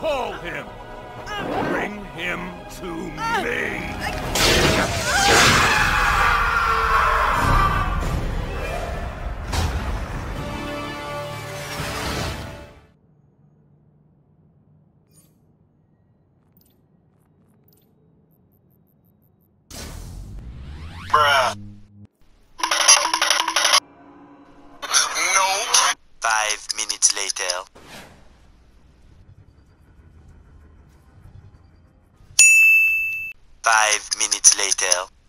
Call him. Bring him to me. Bruh. Nope. Five minutes later. Five minutes later.